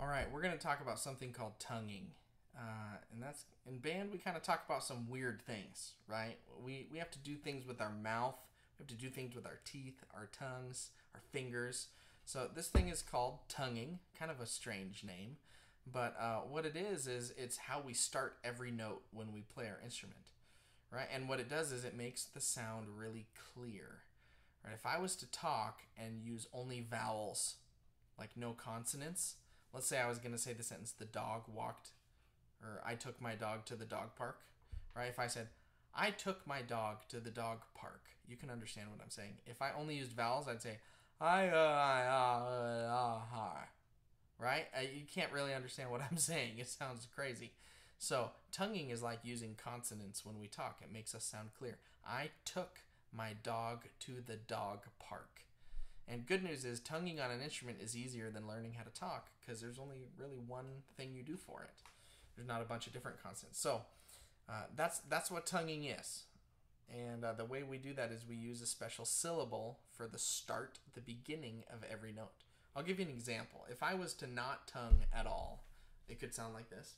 All right, we're going to talk about something called tonguing. Uh, and that's in band, we kind of talk about some weird things, right? We, we have to do things with our mouth, we have to do things with our teeth, our tongues, our fingers. So this thing is called tonguing, kind of a strange name. But uh, what it is, is it's how we start every note when we play our instrument, right? And what it does is it makes the sound really clear. Right? If I was to talk and use only vowels, like no consonants, let's say I was going to say the sentence, the dog walked, or I took my dog to the dog park, right? If I said, I took my dog to the dog park, you can understand what I'm saying. If I only used vowels, I'd say, I, uh, I, uh, uh, uh, right? You can't really understand what I'm saying. It sounds crazy. So, tonguing is like using consonants when we talk. It makes us sound clear. I took my dog to the dog park. And good news is, tonguing on an instrument is easier than learning how to talk because there's only really one thing you do for it. There's not a bunch of different consonants. So uh, that's that's what tonguing is. And uh, the way we do that is we use a special syllable for the start, the beginning of every note. I'll give you an example. If I was to not tongue at all, it could sound like this.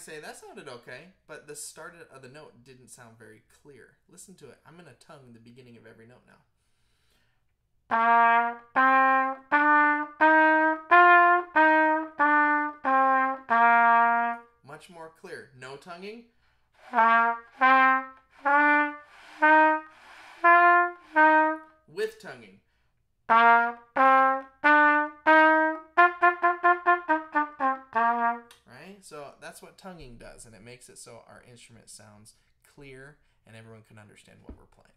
Might say, that sounded okay, but the start of the note didn't sound very clear. Listen to it. I'm going to tongue the beginning of every note now. Much more clear. No tonguing. With tonguing. That's what tonguing does, and it makes it so our instrument sounds clear and everyone can understand what we're playing.